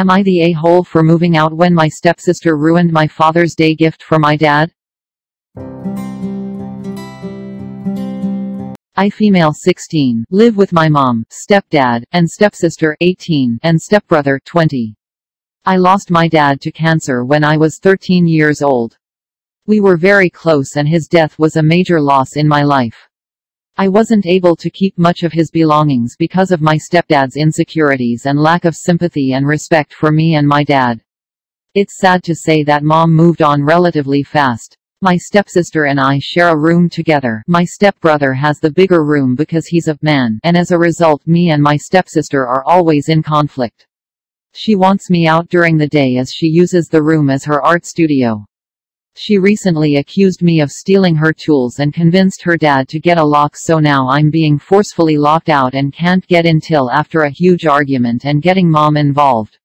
Am I the a-hole for moving out when my stepsister ruined my Father's Day gift for my dad? I female 16, live with my mom, stepdad, and stepsister 18, and stepbrother 20. I lost my dad to cancer when I was 13 years old. We were very close and his death was a major loss in my life. I wasn't able to keep much of his belongings because of my stepdad's insecurities and lack of sympathy and respect for me and my dad. It's sad to say that mom moved on relatively fast. My stepsister and I share a room together. My stepbrother has the bigger room because he's a man, and as a result me and my stepsister are always in conflict. She wants me out during the day as she uses the room as her art studio. She recently accused me of stealing her tools and convinced her dad to get a lock so now I'm being forcefully locked out and can't get in till after a huge argument and getting mom involved.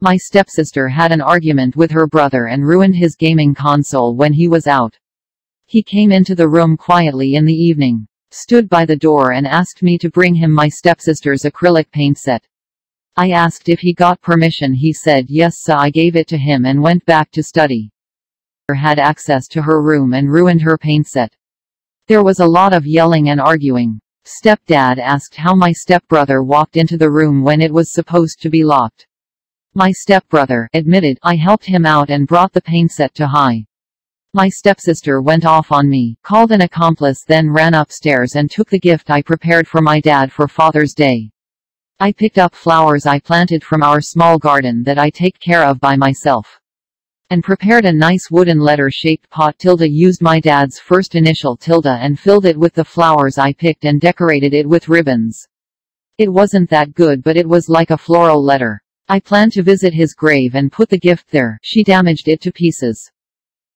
My stepsister had an argument with her brother and ruined his gaming console when he was out. He came into the room quietly in the evening, stood by the door and asked me to bring him my stepsister's acrylic paint set. I asked if he got permission he said yes so I gave it to him and went back to study. Had access to her room and ruined her paint set. There was a lot of yelling and arguing. Stepdad asked how my stepbrother walked into the room when it was supposed to be locked. My stepbrother admitted I helped him out and brought the paint set to high. My stepsister went off on me, called an accomplice then ran upstairs and took the gift I prepared for my dad for Father's Day. I picked up flowers I planted from our small garden that I take care of by myself. And prepared a nice wooden letter-shaped pot tilde used my dad's first initial tilde and filled it with the flowers I picked and decorated it with ribbons. It wasn't that good but it was like a floral letter. I planned to visit his grave and put the gift there. She damaged it to pieces.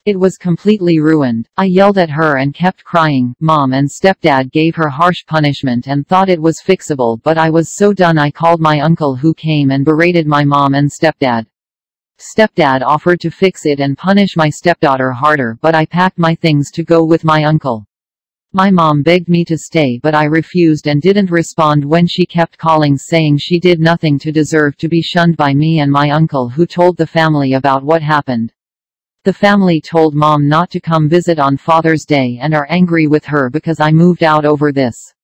It was completely ruined. I yelled at her and kept crying. Mom and stepdad gave her harsh punishment and thought it was fixable but I was so done I called my uncle who came and berated my mom and stepdad. Stepdad offered to fix it and punish my stepdaughter harder but I packed my things to go with my uncle. My mom begged me to stay but I refused and didn't respond when she kept calling saying she did nothing to deserve to be shunned by me and my uncle who told the family about what happened. The family told mom not to come visit on Father's Day and are angry with her because I moved out over this.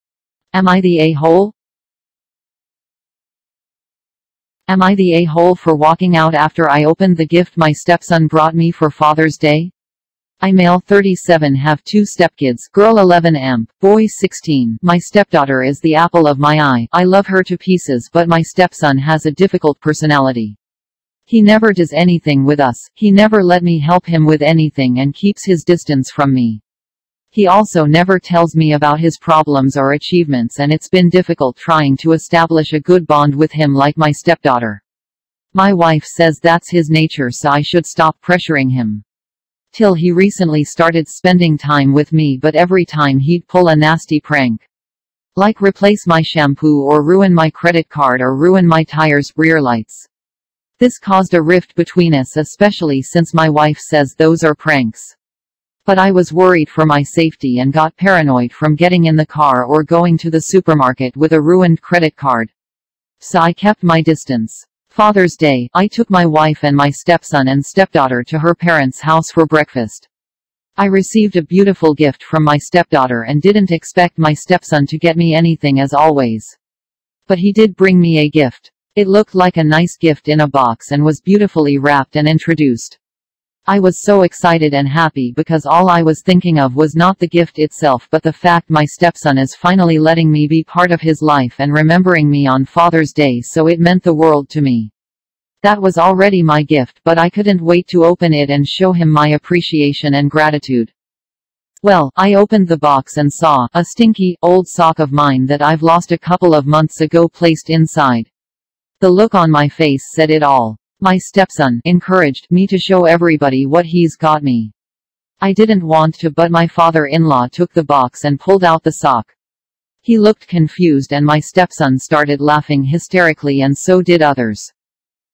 Am I the a-hole? Am I the a-hole for walking out after I opened the gift my stepson brought me for Father's Day? I male 37 have two stepkids, girl 11 amp, boy 16. My stepdaughter is the apple of my eye. I love her to pieces but my stepson has a difficult personality. He never does anything with us, he never let me help him with anything and keeps his distance from me. He also never tells me about his problems or achievements and it's been difficult trying to establish a good bond with him like my stepdaughter. My wife says that's his nature so I should stop pressuring him till he recently started spending time with me but every time he'd pull a nasty prank. Like replace my shampoo or ruin my credit card or ruin my tires rear lights. This caused a rift between us especially since my wife says those are pranks. But I was worried for my safety and got paranoid from getting in the car or going to the supermarket with a ruined credit card. So I kept my distance. Father's Day, I took my wife and my stepson and stepdaughter to her parents' house for breakfast. I received a beautiful gift from my stepdaughter and didn't expect my stepson to get me anything as always. But he did bring me a gift. It looked like a nice gift in a box and was beautifully wrapped and introduced. I was so excited and happy because all I was thinking of was not the gift itself but the fact my stepson is finally letting me be part of his life and remembering me on Father's Day so it meant the world to me. That was already my gift but I couldn't wait to open it and show him my appreciation and gratitude. Well, I opened the box and saw a stinky, old sock of mine that I've lost a couple of months ago placed inside. The look on my face said it all. My stepson encouraged me to show everybody what he's got me. I didn't want to but my father-in-law took the box and pulled out the sock. He looked confused and my stepson started laughing hysterically and so did others.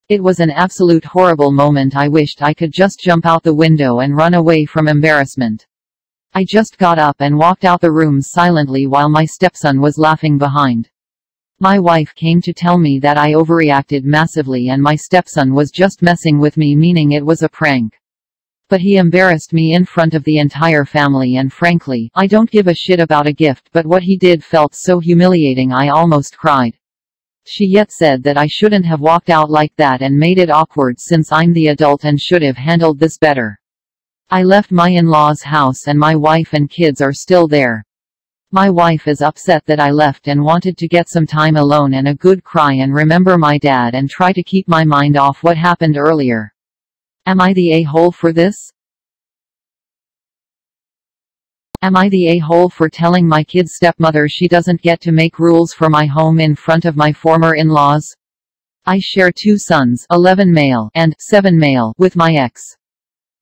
It was an absolute horrible moment I wished I could just jump out the window and run away from embarrassment. I just got up and walked out the room silently while my stepson was laughing behind. My wife came to tell me that I overreacted massively and my stepson was just messing with me meaning it was a prank. But he embarrassed me in front of the entire family and frankly, I don't give a shit about a gift but what he did felt so humiliating I almost cried. She yet said that I shouldn't have walked out like that and made it awkward since I'm the adult and should have handled this better. I left my in-laws house and my wife and kids are still there. My wife is upset that I left and wanted to get some time alone and a good cry and remember my dad and try to keep my mind off what happened earlier. Am I the a-hole for this? Am I the a-hole for telling my kid's stepmother she doesn't get to make rules for my home in front of my former in-laws? I share two sons 11 male and 7 male with my ex.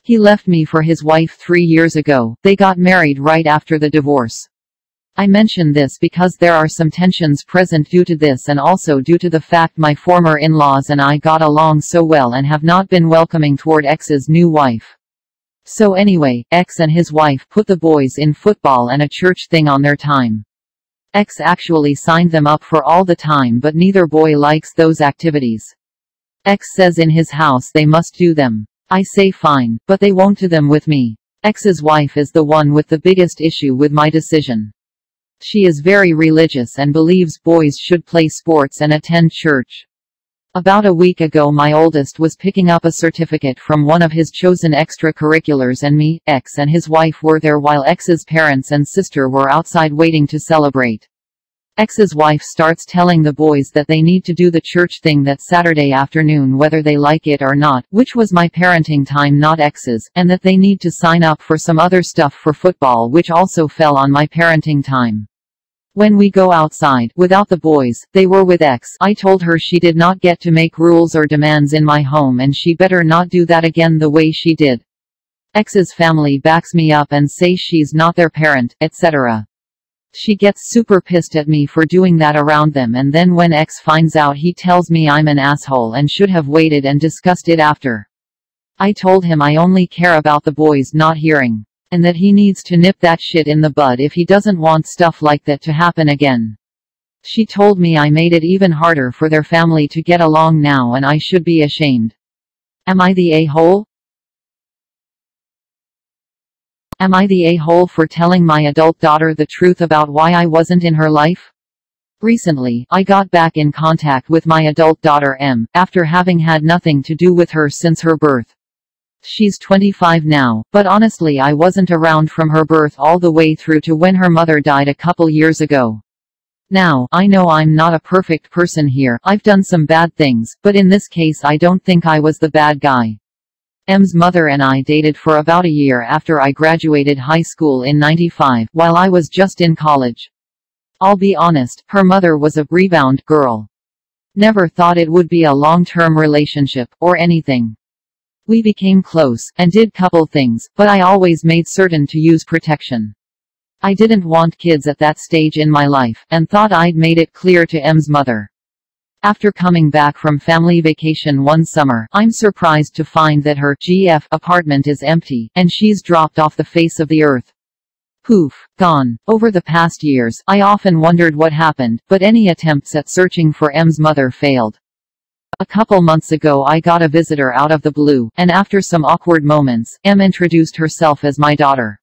He left me for his wife three years ago, they got married right after the divorce. I mention this because there are some tensions present due to this and also due to the fact my former in-laws and I got along so well and have not been welcoming toward X's new wife. So anyway, X and his wife put the boys in football and a church thing on their time. X actually signed them up for all the time but neither boy likes those activities. X says in his house they must do them. I say fine, but they won't do them with me. X's wife is the one with the biggest issue with my decision. She is very religious and believes boys should play sports and attend church. About a week ago my oldest was picking up a certificate from one of his chosen extracurriculars and me, X and his wife were there while X's parents and sister were outside waiting to celebrate. X's wife starts telling the boys that they need to do the church thing that Saturday afternoon whether they like it or not, which was my parenting time not X's, and that they need to sign up for some other stuff for football which also fell on my parenting time. When we go outside, without the boys, they were with X. I told her she did not get to make rules or demands in my home and she better not do that again the way she did. X's family backs me up and say she's not their parent, etc. She gets super pissed at me for doing that around them and then when X finds out he tells me I'm an asshole and should have waited and discussed it after. I told him I only care about the boys not hearing. And that he needs to nip that shit in the bud if he doesn't want stuff like that to happen again. She told me I made it even harder for their family to get along now and I should be ashamed. Am I the a-hole? Am I the a-hole for telling my adult daughter the truth about why I wasn't in her life? Recently, I got back in contact with my adult daughter M, after having had nothing to do with her since her birth. She's 25 now, but honestly I wasn't around from her birth all the way through to when her mother died a couple years ago. Now, I know I'm not a perfect person here, I've done some bad things, but in this case I don't think I was the bad guy. M's mother and I dated for about a year after I graduated high school in 95, while I was just in college. I'll be honest, her mother was a rebound girl. Never thought it would be a long-term relationship, or anything. We became close, and did couple things, but I always made certain to use protection. I didn't want kids at that stage in my life, and thought I'd made it clear to M's mother. After coming back from family vacation one summer, I'm surprised to find that her GF apartment is empty, and she's dropped off the face of the earth. Poof, gone. Over the past years, I often wondered what happened, but any attempts at searching for M's mother failed. A couple months ago I got a visitor out of the blue, and after some awkward moments, M introduced herself as my daughter.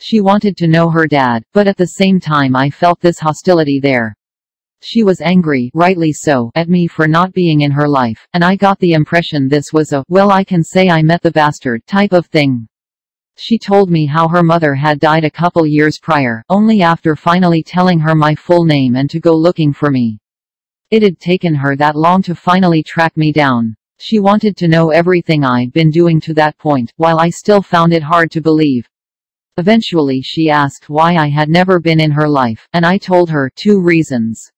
She wanted to know her dad, but at the same time I felt this hostility there. She was angry, rightly so, at me for not being in her life, and I got the impression this was a, well I can say I met the bastard, type of thing. She told me how her mother had died a couple years prior, only after finally telling her my full name and to go looking for me. It had taken her that long to finally track me down. She wanted to know everything I'd been doing to that point, while I still found it hard to believe. Eventually she asked why I had never been in her life, and I told her two reasons.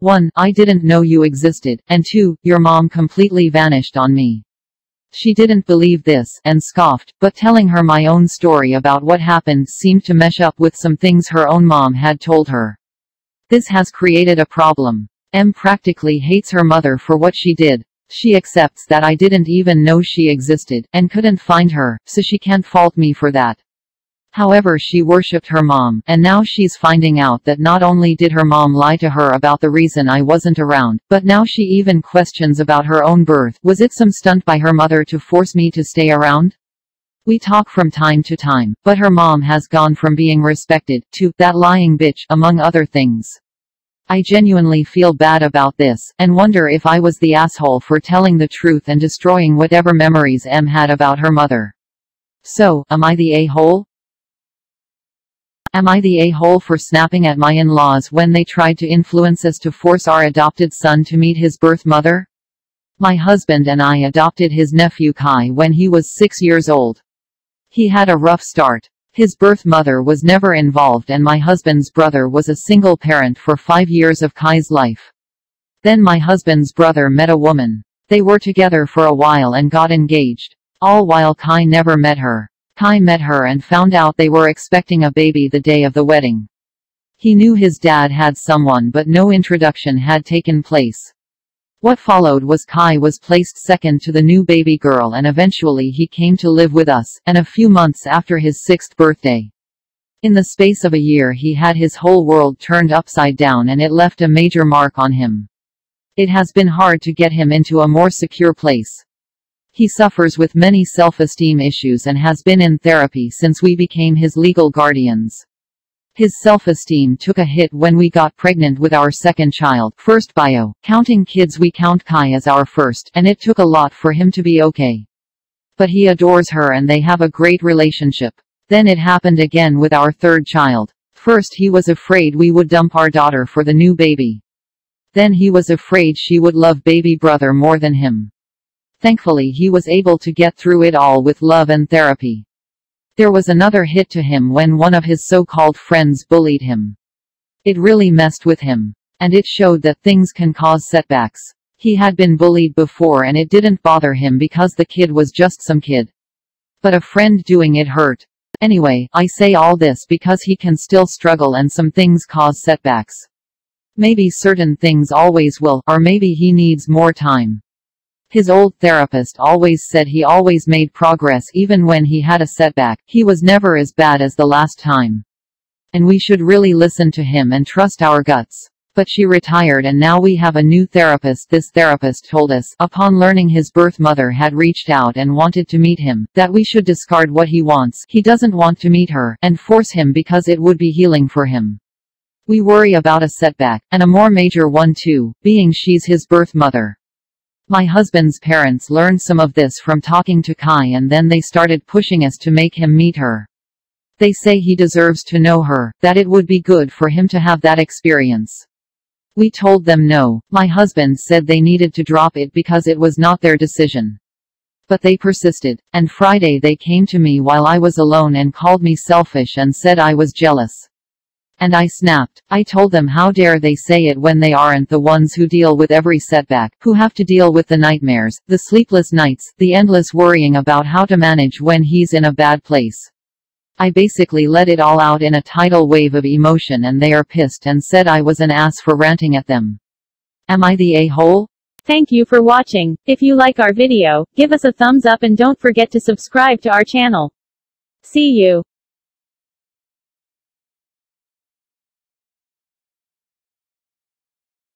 1. I didn't know you existed, and 2. Your mom completely vanished on me. She didn't believe this, and scoffed, but telling her my own story about what happened seemed to mesh up with some things her own mom had told her. This has created a problem. M practically hates her mother for what she did. She accepts that I didn't even know she existed, and couldn't find her, so she can't fault me for that. However she worshipped her mom, and now she's finding out that not only did her mom lie to her about the reason I wasn't around, but now she even questions about her own birth. Was it some stunt by her mother to force me to stay around? We talk from time to time, but her mom has gone from being respected, to, that lying bitch, among other things. I genuinely feel bad about this, and wonder if I was the asshole for telling the truth and destroying whatever memories M had about her mother. So, am I the a-hole? Am I the a-hole for snapping at my in-laws when they tried to influence us to force our adopted son to meet his birth mother? My husband and I adopted his nephew Kai when he was six years old. He had a rough start. His birth mother was never involved and my husband's brother was a single parent for five years of Kai's life. Then my husband's brother met a woman. They were together for a while and got engaged. All while Kai never met her. Kai met her and found out they were expecting a baby the day of the wedding. He knew his dad had someone but no introduction had taken place. What followed was Kai was placed second to the new baby girl and eventually he came to live with us, and a few months after his sixth birthday. In the space of a year he had his whole world turned upside down and it left a major mark on him. It has been hard to get him into a more secure place. He suffers with many self-esteem issues and has been in therapy since we became his legal guardians. His self-esteem took a hit when we got pregnant with our second child, first bio. Counting kids we count Kai as our first, and it took a lot for him to be okay. But he adores her and they have a great relationship. Then it happened again with our third child. First he was afraid we would dump our daughter for the new baby. Then he was afraid she would love baby brother more than him. Thankfully he was able to get through it all with love and therapy. There was another hit to him when one of his so-called friends bullied him. It really messed with him. And it showed that things can cause setbacks. He had been bullied before and it didn't bother him because the kid was just some kid. But a friend doing it hurt. Anyway, I say all this because he can still struggle and some things cause setbacks. Maybe certain things always will, or maybe he needs more time. His old therapist always said he always made progress even when he had a setback, he was never as bad as the last time. And we should really listen to him and trust our guts. But she retired and now we have a new therapist. This therapist told us, upon learning his birth mother had reached out and wanted to meet him, that we should discard what he wants, he doesn't want to meet her, and force him because it would be healing for him. We worry about a setback, and a more major one too, being she's his birth mother. My husband's parents learned some of this from talking to Kai and then they started pushing us to make him meet her. They say he deserves to know her, that it would be good for him to have that experience. We told them no, my husband said they needed to drop it because it was not their decision. But they persisted, and Friday they came to me while I was alone and called me selfish and said I was jealous. And I snapped. I told them how dare they say it when they aren't the ones who deal with every setback, who have to deal with the nightmares, the sleepless nights, the endless worrying about how to manage when he's in a bad place. I basically let it all out in a tidal wave of emotion and they are pissed and said I was an ass for ranting at them. Am I the a-hole? Thank you for watching. If you like our video, give us a thumbs up and don't forget to subscribe to our channel. See you.